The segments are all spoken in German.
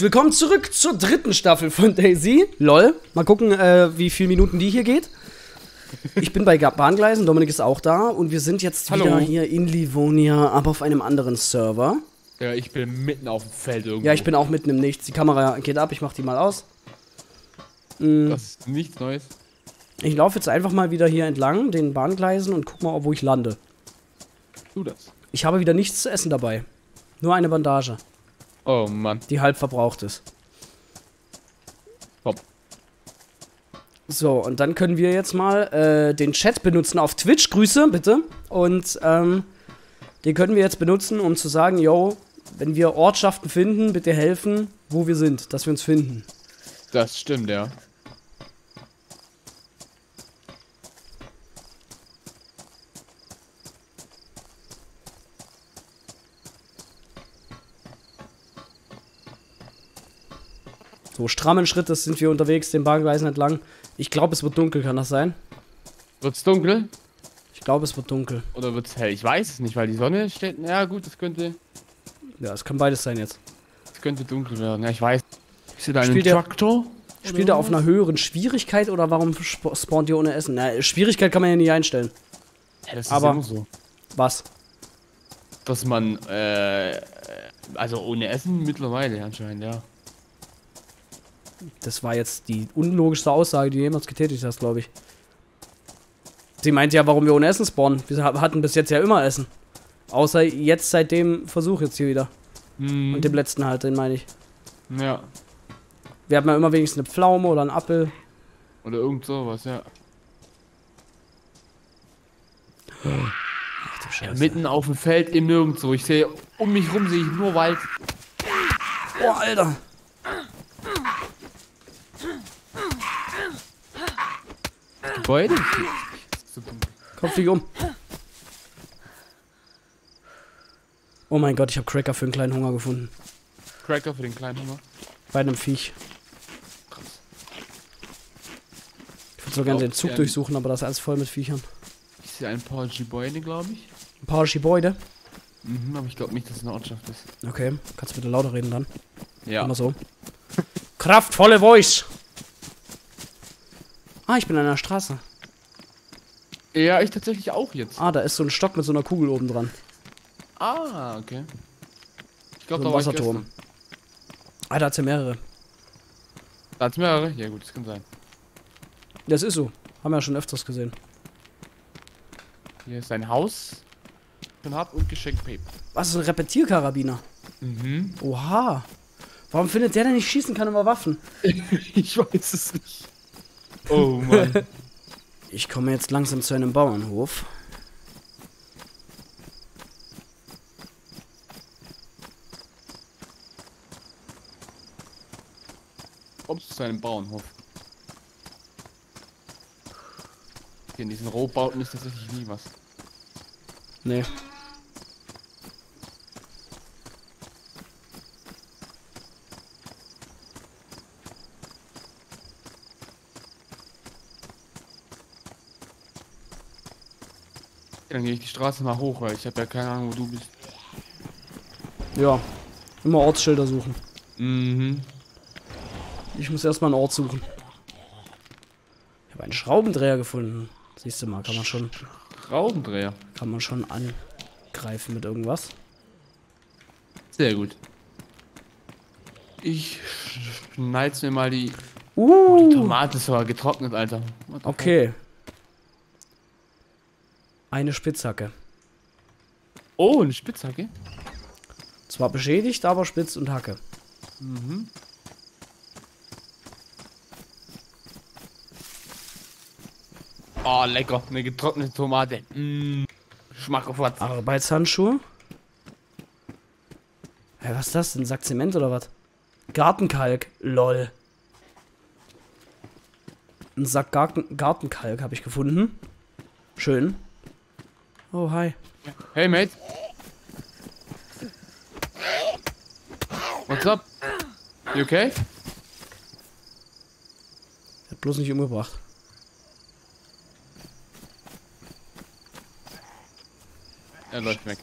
Willkommen zurück zur dritten Staffel von Daisy. Lol. Mal gucken, äh, wie viele Minuten die hier geht. Ich bin bei Bahngleisen, Dominik ist auch da und wir sind jetzt Hallo. wieder hier in Livonia, aber auf einem anderen Server. Ja, ich bin mitten auf dem Feld irgendwo. Ja, ich bin auch mitten im Nichts. Die Kamera geht ab, ich mach die mal aus. Mm, Das ist nichts Neues. Ich laufe jetzt einfach mal wieder hier entlang, den Bahngleisen und guck mal, wo ich lande. Tu das. Ich habe wieder nichts zu essen dabei. Nur eine Bandage, Oh Mann. die halb verbraucht ist. Top. So, und dann können wir jetzt mal äh, den Chat benutzen auf Twitch. Grüße, bitte. Und ähm, den können wir jetzt benutzen, um zu sagen, yo, wenn wir Ortschaften finden, bitte helfen, wo wir sind, dass wir uns finden. Das stimmt, ja. So, strammen Schrittes sind wir unterwegs, den Bahngleisen entlang. Ich glaube, es wird dunkel, kann das sein? Wird's dunkel Ich glaube, es wird dunkel. oder wird's hell? Ich weiß es nicht, weil die Sonne steht. Ja, gut, das könnte, Ja, es kann beides sein jetzt. das könnte dunkel werden. Ja, ich weiß. Ich sehe da einen Traktor. Spielt er auf einer höheren Schwierigkeit oder warum sp spawnt ihr ohne Essen? Na, Schwierigkeit kann man ja nie einstellen. Ja, das ist Aber- immer so. Was? Dass man, äh, also ohne Essen mittlerweile anscheinend, ja. Das war jetzt die unlogischste Aussage, die du jemals getätigt hast, glaube ich. Sie meinte ja, warum wir ohne Essen spawnen. Wir ha- hatten bis jetzt ja immer Essen. Außer jetzt seit dem Versuch jetzt hier wieder. Hm, Und dem letzten halt, den meine ich. ja. Wir hatten ja immer wenigstens eine Pflaume oder einen Apfel. Oder irgend sowas, ja. Ach du Scheiße. Mitten auf dem Feld im Nirgendwo. Ich sehe, um mich rum sehe ich nur Wald. Oh, Alter. Gebäude? Komm, flieg um. Oh mein Gott, ich habe Cracker für einen kleinen Hunger gefunden. Cracker für den kleinen Hunger. Bei einem Viech. Ich würde so gerne den Zug durchsuchen, aber das ist alles voll mit Viechern. Ich sehe ein paar Gebäude, glaube ich. Ein paar Gebäude. Mhm, aber ich glaube nicht, dass es eine Ortschaft ist. Okay, kannst du bitte lauter reden dann? Ja. Immer so. Kraftvolle Voice. Ah, ich bin an der Straße. Ja, ich tatsächlich auch jetzt. Ah, da ist so ein Stock mit so einer Kugel oben dran. Ah, okay. Ich glaube, So da ein war ich Wasserturm. Ah, da hat's ja mehrere. Da hat's mehrere? Ja gut, das kann sein. Das ist so. Haben wir ja schon öfters gesehen. Hier ist ein Haus. Schon hab und Geschenkpaper. Was ist ein Repetierkarabiner? Mhm. Oha. Warum findet der denn nicht schießen kann über Waffen? ich weiß es nicht. Oh Mann. Ich komme jetzt langsam zu einem Bauernhof. Kommst du zu einem Bauernhof? Hier in diesen Rohbauten ist tatsächlich nie was. Nee. Dann gehe ich die Straße mal hoch, weil ich habe ja keine Ahnung, wo du bist. Ja. Immer Ortsschilder suchen. Mhm. Ich muss erstmal einen Ort suchen. Ich habe einen Schraubendreher gefunden. Siehst du mal, kann man schon, Raubendreher. kann man schon angreifen mit irgendwas. Sehr gut. Ich schneid's mir mal die. Oh, die Uh, Tomate ist aber getrocknet, Alter. Okay. Eine Spitzhacke. Oh, eine Spitzhacke. Zwar beschädigt, aber spitz und Hacke. Mhm. Oh, lecker. Eine getrocknete Tomate. Mm. Schmack auf was. Arbeitshandschuhe. Hä, was ist das? Ein Sack Zement oder was? Gartenkalk. Lol. Ein Sack Garten Gartenkalk habe ich gefunden. Schön. Oh, hi. Hey, Mate. What's up? You okay? Hat bloß nicht umgebracht. Er läuft weg.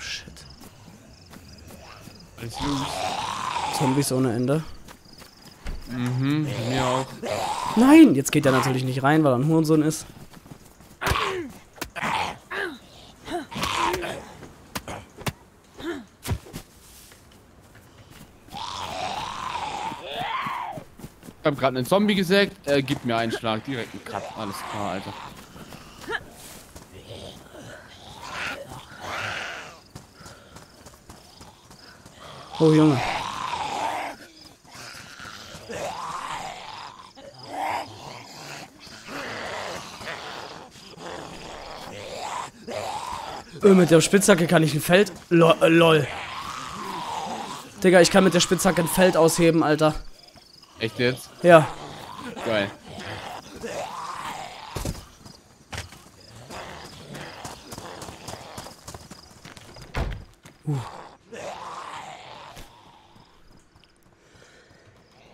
shit. Alles los. Zombies ohne Ende. Mhm, mir auch. Nein, jetzt geht er natürlich nicht rein, weil er ein Hurensohn ist. Ich hab gerade einen Zombie gesägt. Er gibt mir einen Schlag, direkt einen Cut. Alles klar, Alter. Oh Junge. Äh, mit der Spitzhacke kann ich ein Feld. Lol. Äh, lol. Digga, ich kann mit der Spitzhacke ein Feld ausheben, Alter. Echt jetzt? Ja. Geil.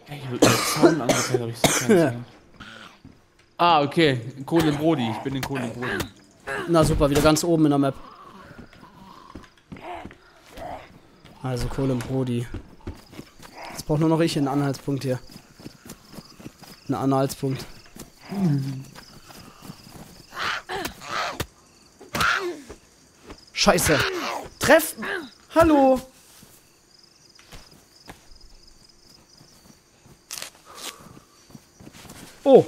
Ey, hier wird mir Zaun angezeigt, aber ich seh gar nicht. Ah, okay. Kohle Brody. Ich bin in Kohle Brody. Na super, wieder ganz oben in der Map. Also Kohle und Brody. Jetzt braucht nur noch ich einen Anhaltspunkt hier. Einen Anhaltspunkt. Scheiße. Treffen. Hallo. Oh.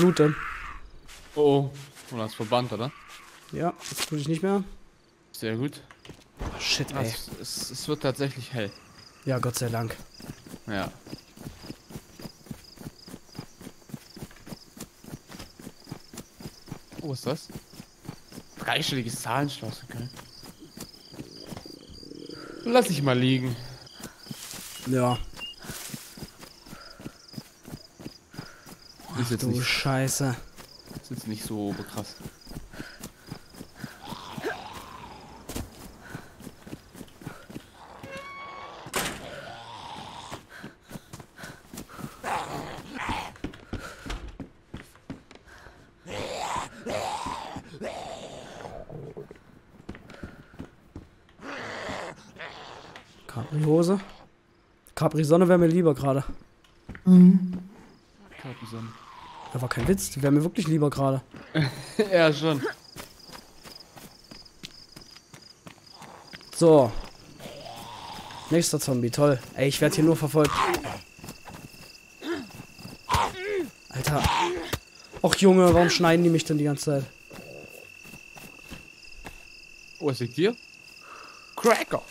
Ich blute. Oh, du hast verbannt, oder? Ja, jetzt blute ich nicht mehr. Sehr gut. Oh, shit, Ja, ey. es, es, es wird tatsächlich hell. Ja, Gott sei Dank. Ja. Oh, was ist das? Dreistelliges Zahlenschloss, okay. Lass ich mal liegen. Ja. Ist jetzt, Du nicht, Scheiße. ist jetzt nicht so krass. Capri-Hose. Capri-Sonne wäre mir lieber gerade. Kappenson. Da war kein Witz, die wäre mir wirklich lieber gerade. ja, schon. So. Nächster Zombie, toll. Ey, ich werde hier nur verfolgt. Alter. Och Junge, warum schneiden die mich denn die ganze Zeit? Oh, was liegt hier? Cracker.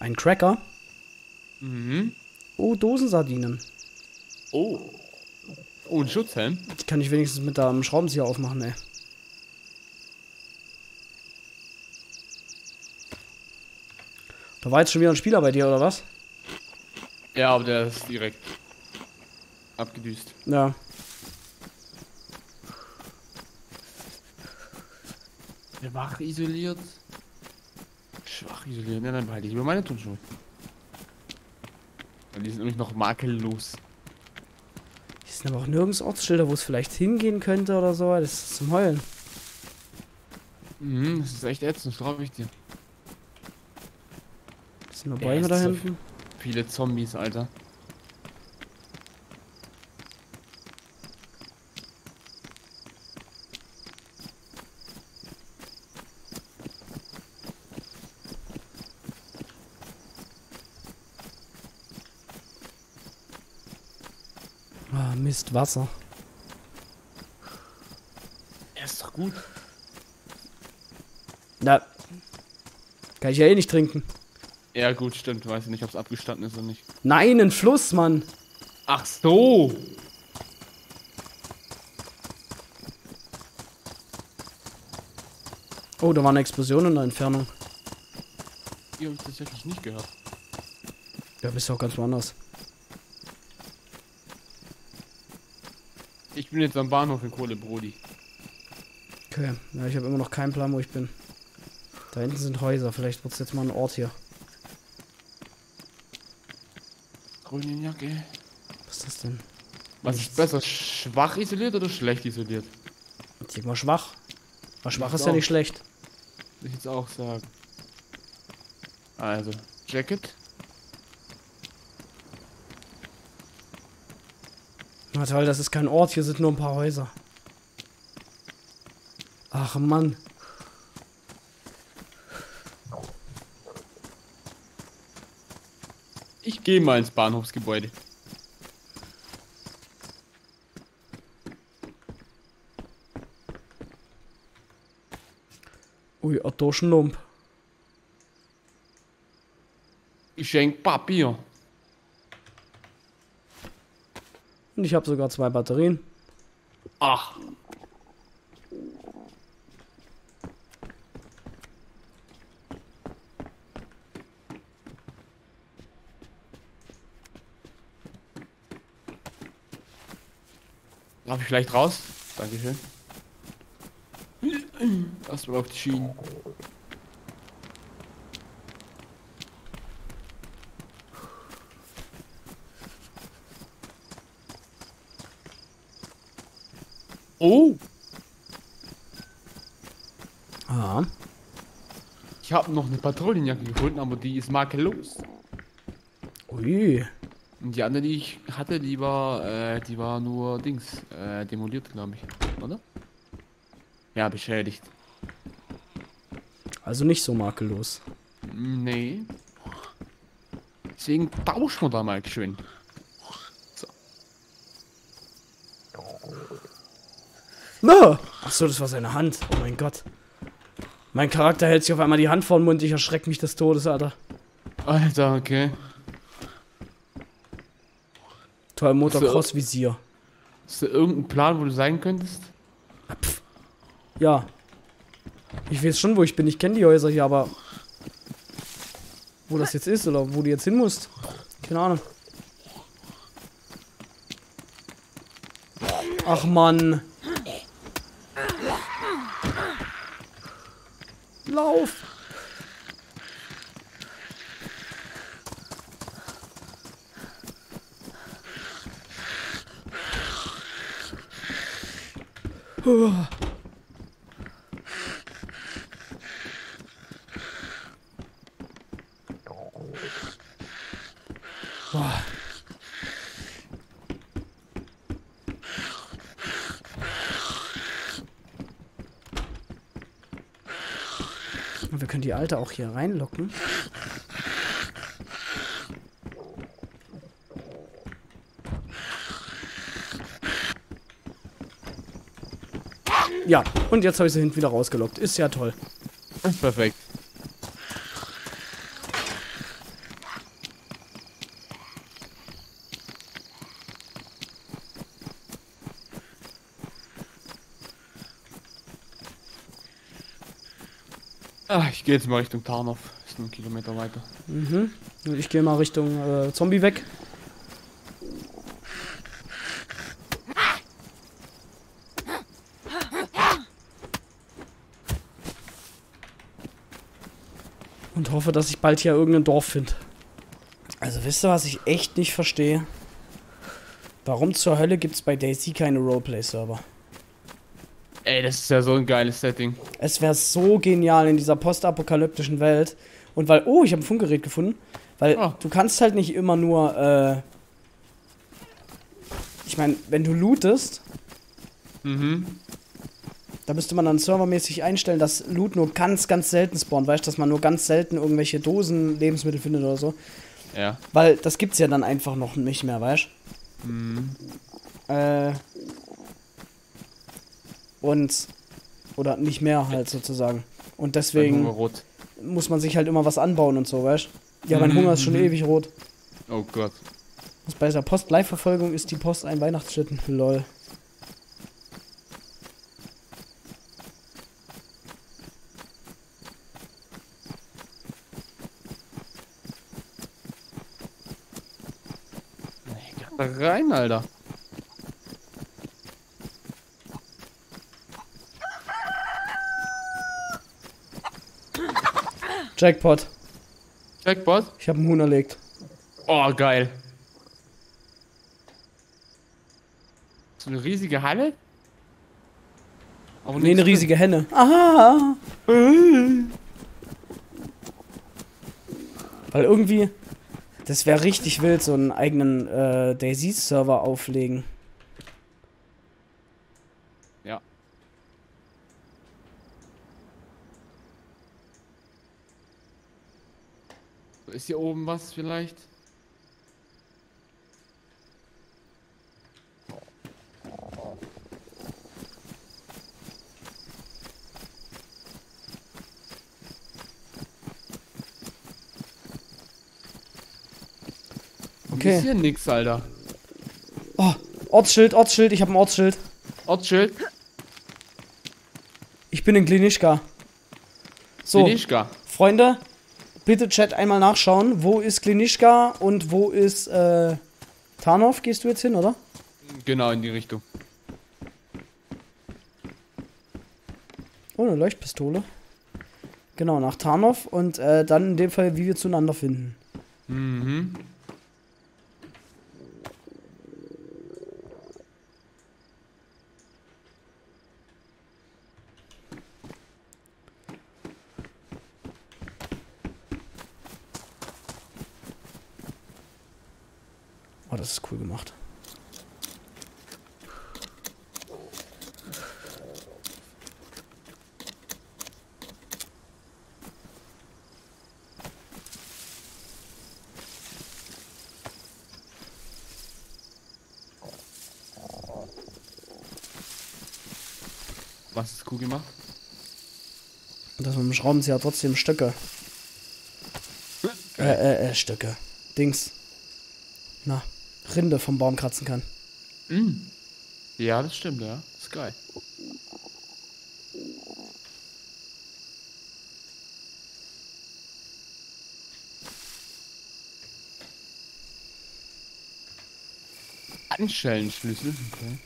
Ein Cracker? Mhm. Oh, Dosensardinen. Oh. Oh, ein Schutzhelm. Die kann ich wenigstens mit dem Schraubenzieher aufmachen, ey. Da war jetzt schon wieder ein Spieler bei dir, oder was? Ja, aber der ist direkt abgedüst. Ja. Schwach isoliert. Schwach isoliert. Ja, dann behalte ich lieber meine Turnschuhe. Weil die sind nämlich noch makellos. Hier sind aber auch nirgends Ortsschilder, wo es vielleicht hingehen könnte oder so. Das ist zum Heulen. Mhm, das ist echt ätzend, glaube ich dir. Das sind nur Bäume da so hinten. Viele Zombies, Alter. Wasser. Ja, ist doch gut. Na. Kann ich ja eh nicht trinken. Ja, gut, stimmt. Weiß ich nicht, ob es abgestanden ist oder nicht. Nein, ein Fluss, Mann. Ach so. Oh, da war eine Explosion in der Entfernung. Die habe ich tatsächlich nicht gehört. Ja, bist du auch ganz woanders. Ich bin jetzt am Bahnhof in Kohlebrodi. Okay, ja, ich habe immer noch keinen Plan, wo ich bin. Da hinten sind Häuser, vielleicht wird es jetzt mal ein Ort hier. Patrouillenjacke. Was ist das denn? Was ist besser, schwach isoliert oder schlecht isoliert? Ich denke mal schwach. Aber schwach ist ja nicht schlecht. Ich jetzt auch sagen. Also, Jacket. Na toll, das ist kein Ort, hier sind nur ein paar Häuser. Ach Mann. Ich gehe mal ins Bahnhofsgebäude. Ui, Otto Schnump. Geschenk Papier. Und ich habe sogar zwei Batterien. Ach. Darf ich vielleicht raus? Dankeschön. Erstmal auf die Schienen. Oh! Ah. Ich habe noch eine Patrouillenjacke gefunden, aber die ist makellos. Ui. Und die andere, die ich hatte, die war, äh, die war nur Dings, äh, demoliert, glaube ich, oder? Ja, beschädigt. Also nicht so makellos. Nee. Deswegen tauschen wir da mal schön. Ach so, das war seine Hand. Oh mein Gott. Mein Charakter hält sich auf einmal die Hand vor den Mund. Ich erschrecke mich des Todes, Alter. Alter, okay. Toll, Motocross-Visier. Ist da irgendein Plan, wo du sein könntest? Ja. Ich weiß schon, wo ich bin. Ich kenne die Häuser hier, aber... Wo das jetzt ist oder wo du jetzt hin musst. Keine Ahnung. Ach Mann. Lauf. Uah. Die Alte auch hier reinlocken. Ja, und jetzt habe ich sie hinten wieder rausgelockt. Ist ja toll. Perfekt. Ah, ich gehe jetzt mal Richtung Tarnov. Ist nur ein Kilometer weiter. Mhm. Und ich gehe mal Richtung äh, Zombie weg. Und hoffe, dass ich bald hier irgendein Dorf finde. Also wisst ihr, was ich echt nicht verstehe? Warum zur Hölle gibt es bei Daisy keine Roleplay-Server? Ey, das ist ja so ein geiles Setting. Es wäre so genial in dieser postapokalyptischen Welt. Und weil, oh, ich habe ein Funkgerät gefunden. Weil Ah. du kannst halt nicht immer nur, äh. Ich meine, wenn du lootest, Mhm. da müsste man dann servermäßig einstellen, dass Loot nur ganz, ganz selten spawnt. Weißt du, dass man nur ganz selten irgendwelche Dosen Lebensmittel findet oder so. Ja. Weil das gibt's ja dann einfach noch nicht mehr, weißt Mhm. du? Äh. Und. Oder nicht mehr halt sozusagen. Und deswegen. Muss man sich halt immer was anbauen und so, weißt Ja, mein Mhm, Hunger ist schon mhm. ewig rot. Oh Gott. Was bei der Post-Live-Verfolgung ist die Post ein Weihnachtsschlitten. Lol. Da rein, Alter. Jackpot. Jackpot? Ich habe einen Huhn erlegt. Oh, geil. So eine riesige Halle? Aber nee, eine riesige Henne. Aha! Weil irgendwie, das wäre richtig wild, so einen eigenen äh, Daisy-Server auflegen. Ist hier oben was vielleicht? Okay. Ist hier nix, Alter. Oh, Ortsschild, Ortsschild, ich habe ein Ortsschild. Ortsschild? Ich bin in Klinischka. So, Klinischka. Freunde, bitte Chat einmal nachschauen. Wo ist Klinischka und wo ist äh, Tarnov? Gehst du jetzt hin, oder? Genau in die Richtung. Oh, eine Leuchtpistole. Genau, nach Tarnov und äh, dann in dem Fall, wie wir zueinander finden. Mhm. Oh, das ist cool gemacht. Was ist cool gemacht? Das mit dem Schraubenzieher trotzdem Stöcke. Äh, äh, äh, Stöcke. Dings. Na, Rinde vom Baum kratzen kann. Mhm. Ja, das stimmt, ja. Ist geil. Anschellenschlüssel, okay.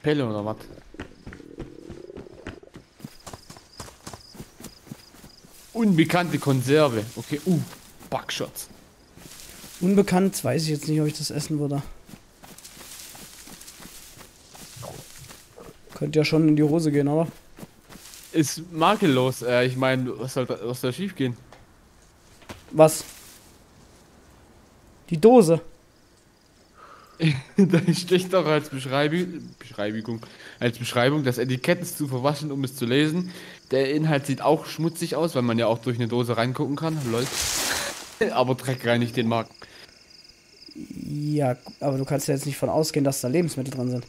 Appelle oder was? Unbekannte Konserve. Okay, uh, Backshots. Unbekannt, weiß ich jetzt nicht, ob ich das essen würde. Könnte ja schon in die Hose gehen, oder? Ist makellos. Äh, ich meine, was soll, da, was soll schief gehen? Was? Die Dose. da steht doch als Beschreibung, Beschreibung, als Beschreibung, das Etikett ist zu verwaschen, um es zu lesen. Der Inhalt sieht auch schmutzig aus, weil man ja auch durch eine Dose reingucken kann. Lol. Aber Dreck reinigt den Markt. Ja, aber du kannst ja jetzt nicht von ausgehen, dass da Lebensmittel drin sind.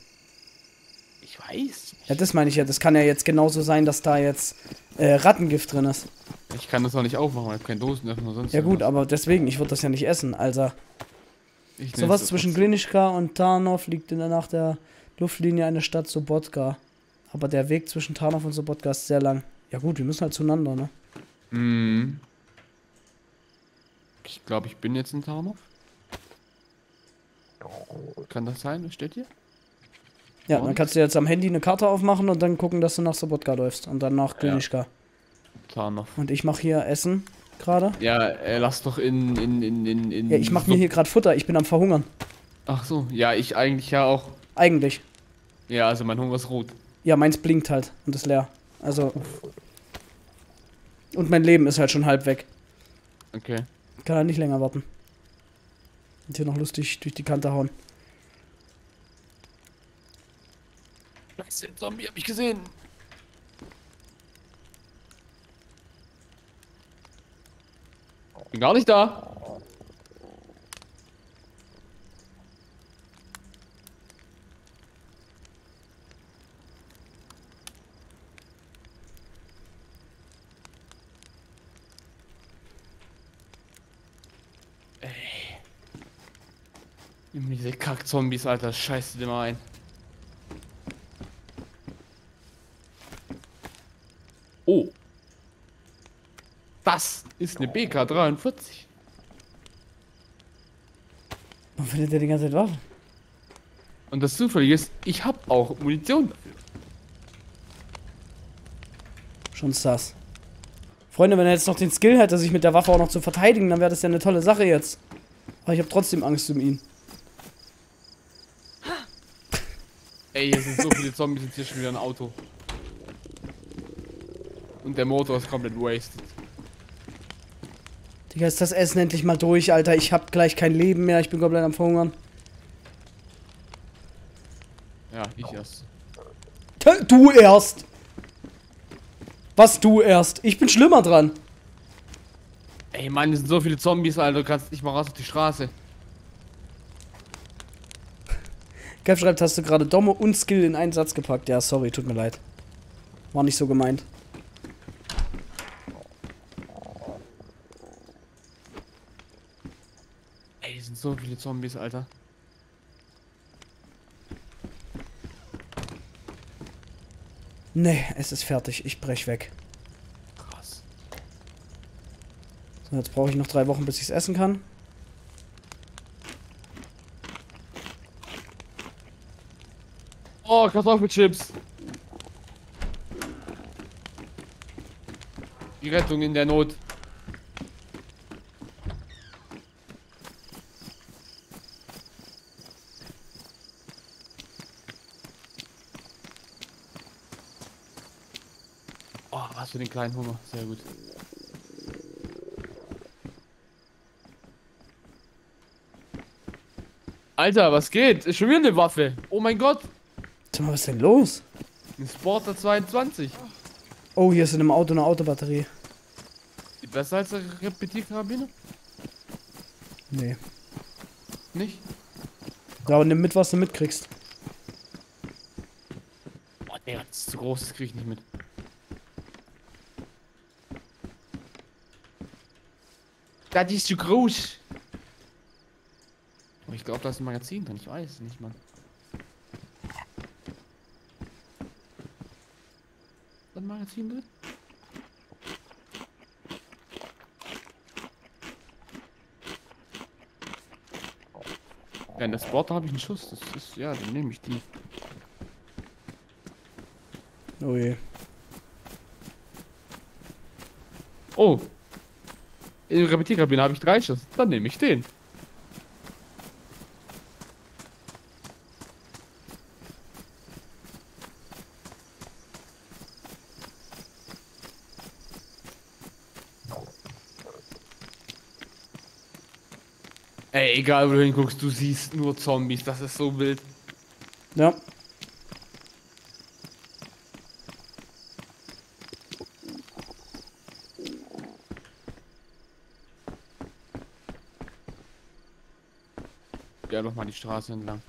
Ich weiß. Ja, das meine ich ja. Das kann ja jetzt genauso sein, dass da jetzt äh, Rattengift drin ist. Ich kann das auch nicht aufmachen, weil ich habe keine Dosenöffner sonst. Ja gut, irgendwas. aber deswegen, ich würde das ja nicht essen. Also, sowas so zwischen trotzdem. Glinischka und Tarnov liegt in der nach der Luftlinie eine Stadt Sobotka. Aber der Weg zwischen Tarnov und Sobotka ist sehr lang. Ja gut, wir müssen halt zueinander, ne? Mhm. Ich glaube, ich bin jetzt in Tarnov. Kann das sein? Was steht hier? Ja, Und? dann kannst du jetzt am Handy eine Karte aufmachen und dann gucken, dass du nach Sobotka läufst. Und dann nach Glinischka. Tarnov. Und ich mache hier Essen gerade. Ja, äh, lass doch in, in, in, in, in Ja, ich mache mir hier gerade Futter. Ich bin am Verhungern. Ach so, ja, ich eigentlich ja auch. Eigentlich. Ja, also mein Hunger ist rot. Ja, meins blinkt halt und ist leer. Also. Und mein Leben ist halt schon halb weg. Okay. Kann halt nicht länger warten. Und hier noch lustig durch die Kante hauen. Scheiße, Zombie hab ich gesehen. Bin gar nicht da. Ey. Diese Kack-Zombies, Alter, scheiße dir mal ein. Oh. Das ist eine BK-43. Wo findet der die ganze Zeit Waffen? Und das Zufällige ist, ich habe auch Munition dafür. Schon sass. Freunde, wenn er jetzt noch den Skill hätte, sich mit der Waffe auch noch zu verteidigen, dann wäre das ja eine tolle Sache jetzt. Aber ich habe trotzdem Angst um ihn. Ey, hier sind so viele Zombies, jetzt hier schon wieder ein Auto. Und der Motor ist komplett wasted. Digga, ist das Essen endlich mal durch, Alter. Ich hab gleich kein Leben mehr. Ich bin komplett am Verhungern. Ja, ich erst. Du erst. Was du erst? Ich bin schlimmer dran. Ey, Mann, hier sind so viele Zombies, Alter. Du kannst nicht mal raus auf die Straße. Kev schreibt, hast du gerade Domme und Skill in einen Satz gepackt? Ja, sorry, tut mir leid. War nicht so gemeint. Ey, hier sind so viele Zombies, Alter. Nee, es ist fertig. Ich brech weg. Krass. So, jetzt brauche ich noch drei Wochen, bis ich es essen kann. Oh, Kartoffelchips. Die Rettung in der Not. Oh, was für den kleinen Hunger. Sehr gut. Alter, was geht? Ist schon wieder eine Waffe. Oh mein Gott. Sag mal, was ist denn los? Ein Sporter 22. Oh, hier ist in einem Auto eine Autobatterie. Die besser als der Repetierkarabiner? Nee. Nicht? Ja, aber nimm mit, was du mitkriegst. Boah, das ist zu groß, das krieg ich nicht mit. Das ist zu groß. Oh, ich glaube, da ist ein Magazin drin. Ich weiß es nicht, Mann. Ist ein Magazin drin? Ja, in der Sporter habe ich einen Schuss. Das ist, ja, dann nehme ich die. Oh je. Oh. In der Repetierkabine habe ich drei Schuss. Dann nehme ich den. Ey, egal wo du hinguckst, du siehst nur Zombies. Das ist so wild. Ja. Noch mal die Straße entlang.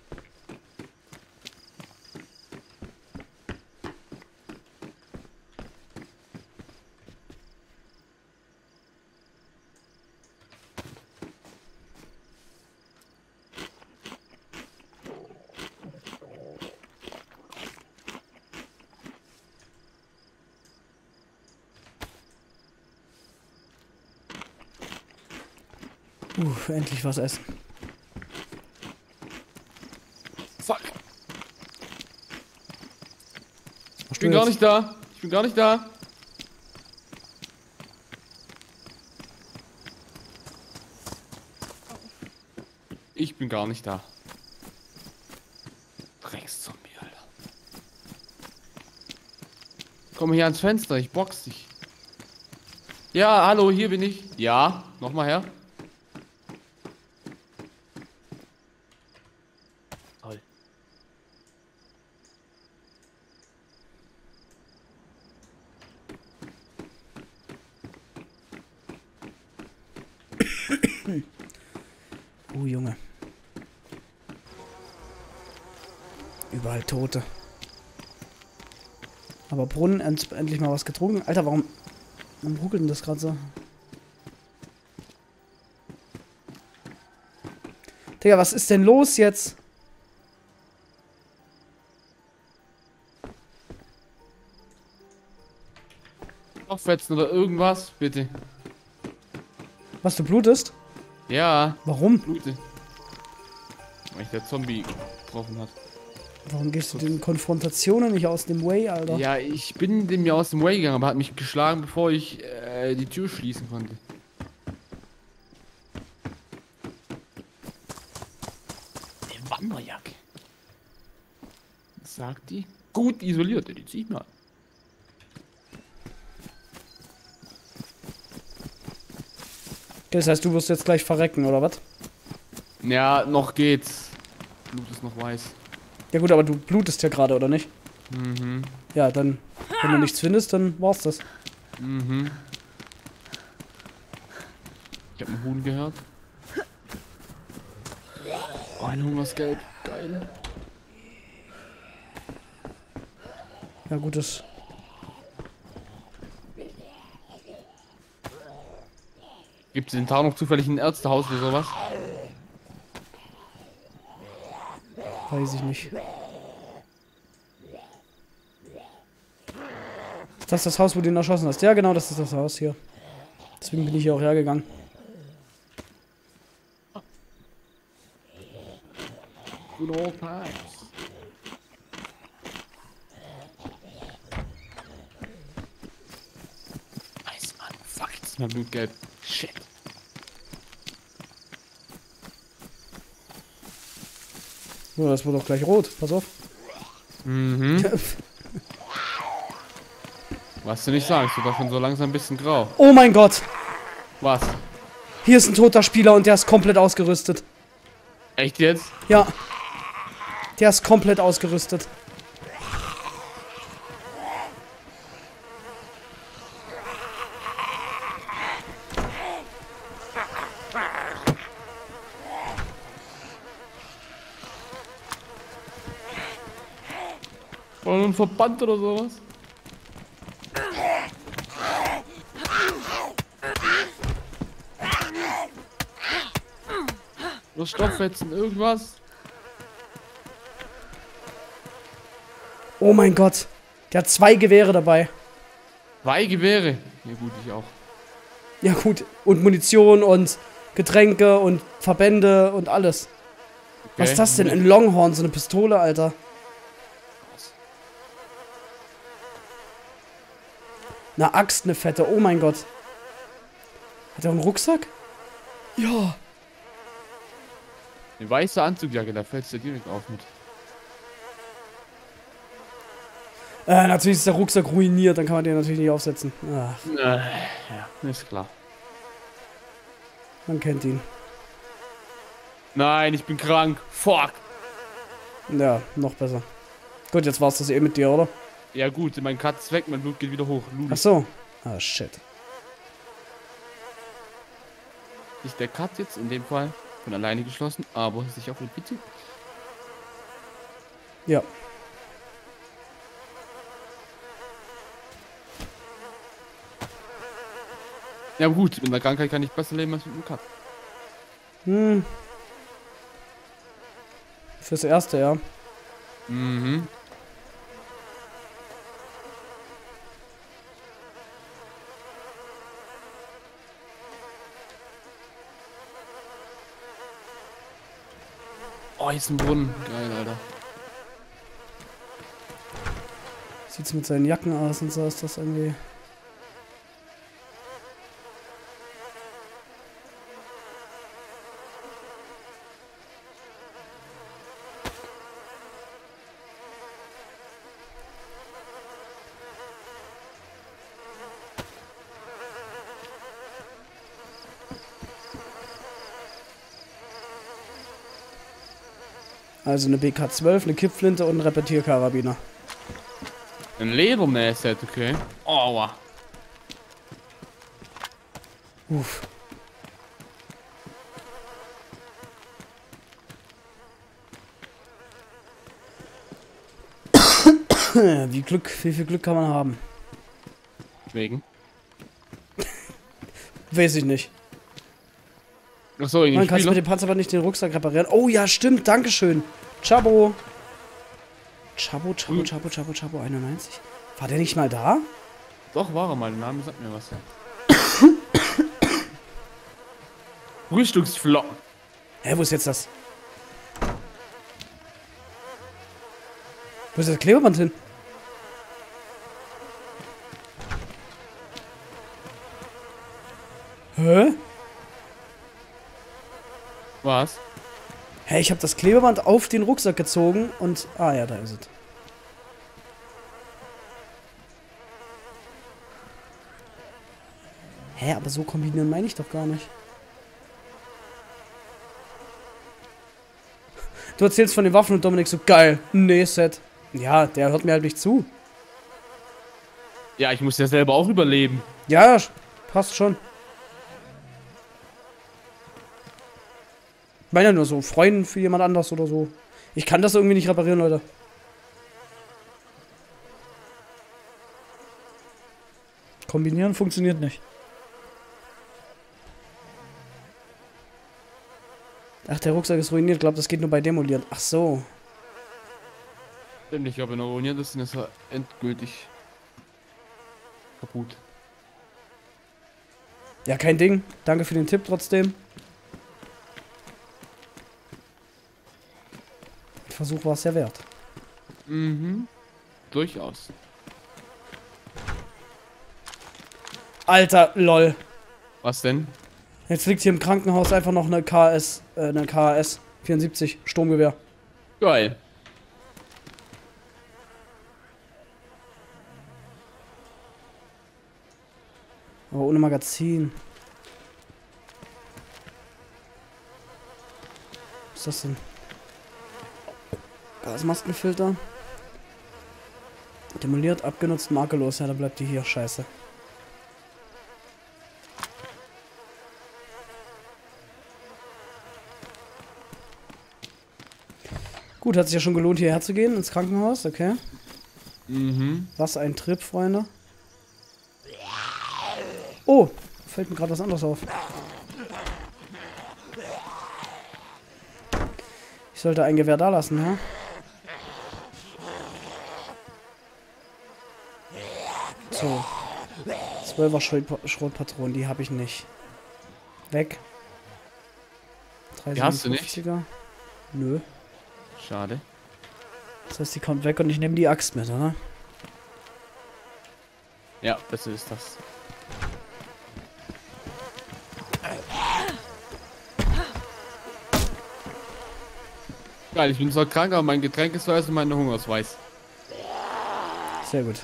Uh, endlich was essen. Fuck. Was Ich bin gar nicht da. Ich bin gar nicht da. Ich bin gar nicht da. Dreckszombie, Alter. Komm hier ans Fenster, ich box dich. Ja, hallo, hier bin ich. Ja, nochmal her. Toll. oh, Junge. Überall Tote. Aber Brunnen, end endlich mal was getrunken. Alter, warum, warum ruckelt denn das gerade so? Digga, was ist denn los jetzt? Aufwetzen oder irgendwas, bitte. Was, du blutest? Ja, Warum? blute. Weil ich der Zombie getroffen hat. Warum gehst du den Konfrontationen nicht aus dem Way, Alter? Ja, ich bin dem ja aus dem Way gegangen, aber hat mich geschlagen, bevor ich äh, die Tür schließen konnte. Eine Wanderjacke. Was sagt die? Gut isoliert, die zieh ich mal. Das heißt, du wirst jetzt gleich verrecken, oder was? Ja, noch geht's. Blut ist noch weiß. Ja gut, aber du blutest ja gerade, oder nicht? Mhm. Ja, dann, wenn du nichts findest, dann war's das. Mhm. Ich hab einen Huhn gehört. Oh, ein Huhn was gelb. Geil. Ja gut, das... Gibt es Tag noch zufällig ein Ärztehaus oder sowas? Weiß ich nicht. Ist das das Haus, wo du ihn erschossen hast? Ja, genau, das ist das Haus hier. Deswegen bin ich hier auch hergegangen. Good old times. Nice, Mann. Fuck, jetzt ist mein Blut gelb. Shit. So, das wird doch gleich rot. Pass auf. Mhm. Was du nicht sagst, du davon so langsam ein bisschen grau. Oh mein Gott! Was? Hier ist ein toter Spieler und der ist komplett ausgerüstet. Echt jetzt? Ja. Der ist komplett ausgerüstet. Verband oder sowas? Oder Stoffwetzen, irgendwas? Oh mein Gott. Der hat zwei Gewehre dabei. Zwei Gewehre. Ja gut, ich auch. Ja gut. Und Munition und Getränke und Verbände und alles. Was Okay. ist das denn? Ein Longhorn, so eine Pistole, Alter. Eine Axt, eine fette. Oh mein Gott. Hat er einen Rucksack? Ja. Eine weiße Anzugjacke, da fällt's dir direkt auf mit. Äh, natürlich ist der Rucksack ruiniert, dann kann man den natürlich nicht aufsetzen. Ach, Äh, ja, ist klar. man kennt ihn. Nein, ich bin krank. Fuck. Ja, noch besser. Gut, jetzt war's das eh mit dir, oder? Ja gut, mein Cut ist weg, mein Blut geht wieder hoch. Ach Lulu. so. Ah, shit. Nicht der Cut jetzt, in dem Fall von alleine geschlossen, aber sich auf den PC. Ja. Ja gut, mit der Krankheit kann ich besser leben als mit dem Cut. Hm. Fürs Erste, ja. Mhm. Oh, hier ist ein Brunnen. Geil, Alter. Sieht's mit seinen Jacken aus und so ist das irgendwie. Also eine BK-12, eine Kippflinte und ein Repetierkarabiner. Ein Ledermäßet, okay. Aua. Uff. Wie Glück, wie viel Glück kann man haben? Wegen? Weiß ich nicht. Achso, irgendwie. Man kann mit dem Panzer aber nicht den Rucksack reparieren. Oh ja, stimmt, Dankeschön. Chabo. Chabo, Chabo. Chabo, Chabo, Chabo 91. War der nicht mal da? Doch, war er mal. Der Name sagt mir was. Frühstücksflocken. Hä, wo ist jetzt das? Wo ist das Klebeband hin? Hä? Was? Ich habe das Klebeband auf den Rucksack gezogen und... Ah ja, da ist es. Hä, aber so kombinieren meine ich doch gar nicht. Du erzählst von den Waffen und Dominik so, geil, nee, Set. Ja, der hört mir halt nicht zu. Ja, ich muss ja selber auch überleben. Ja, passt schon. Ich meine ja nur so, freuen für jemand anders oder so. Ich kann das irgendwie nicht reparieren, Leute. Kombinieren funktioniert nicht. Ach, der Rucksack ist ruiniert. Ich glaube, das geht nur bei Demolieren. Ach so. Stimmt, ich habe noch ruiniert, das ist ja endgültig kaputt. Ja, kein Ding. Danke für den Tipp trotzdem. Versuch war es ja wert. Mhm. Durchaus. Alter, lol. Was denn? Jetzt liegt hier im Krankenhaus einfach noch eine KS, äh, eine KS 74 Sturmgewehr. Geil. Aber ohne Magazin. Was ist das denn? Gasmaskenfilter. Demoliert, abgenutzt, makellos. Ja, dann bleibt die hier. Scheiße. Gut, hat sich ja schon gelohnt, hierher zu gehen, ins Krankenhaus, okay. Mhm. Was ein Trip, Freunde. Oh, fällt mir gerade was anderes auf. Ich sollte ein Gewehr da lassen, ja? So. 12er Schrot- Schrotpatronen, die habe ich nicht. Weg. Die hast du nicht? 357er. Nö. Schade. Das heißt, die kommt weg und ich nehme die Axt mit, oder? Ja, besser ist das. Geil, ich bin zwar krank, aber mein Getränk ist weiß und mein Hunger ist weiß. Sehr gut.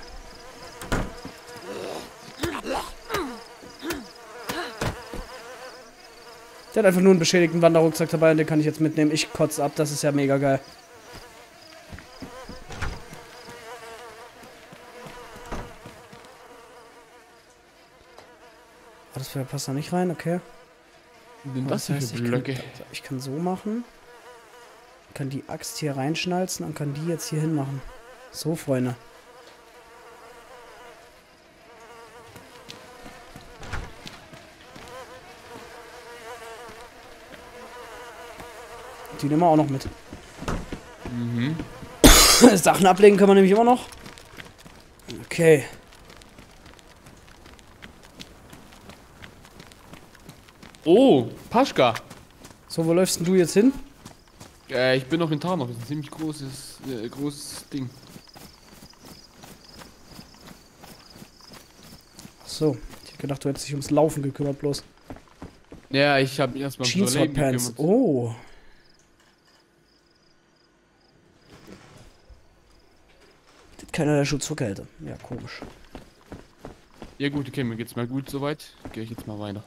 Der hat einfach nur einen beschädigten Wanderrucksack dabei und den kann ich jetzt mitnehmen. Ich kotze ab, das ist ja mega geil. Oh, das passt da nicht rein, okay. Sind das Das heißt, ich kann, ich kann so machen. Kann die Axt hier reinschnalzen und kann die jetzt hier hin machen. So, Freunde. Die nehmen wir auch noch mit. Mhm. Sachen ablegen können wir nämlich immer noch. Okay. Oh, Paschka. So, wo läufst denn du jetzt hin? Äh, ich bin noch in Tarnov. Das ist ein ziemlich großes, äh, großes Ding. Ach So, ich hab gedacht, du hättest dich ums Laufen gekümmert bloß. Ja, ich habe mich erstmal Jeans Überleben gekümmert. Oh. Das keiner der Schutz vor Kälte. Ja, komisch. Ja gut, okay, mir geht's mal gut soweit. Gehe ich jetzt mal weiter.